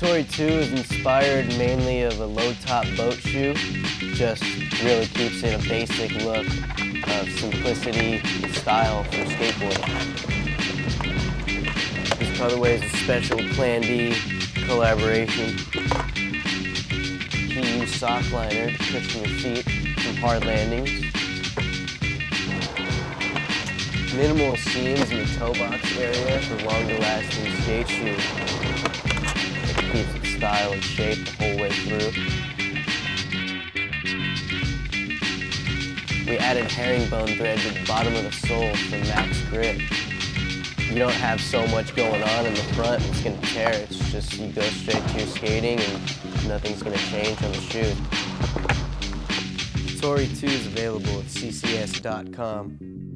The Torey 2 is inspired mainly of a low-top boat shoe. Just really keeps it a basic look of simplicity and style for skateboarding. This colorway is a special Plan B collaboration. PU sock liner to cushion your feet from hard landings. Minimal seams in the toe box area for longer lasting skate shoes. Keeps its style and shape the whole way through. We added herringbone thread to the bottom of the sole for max grip. You don't have so much going on in the front, it's gonna tear. It's just you go straight to your skating and nothing's gonna change on the shoe. The Torey 2 is available at ccs.com.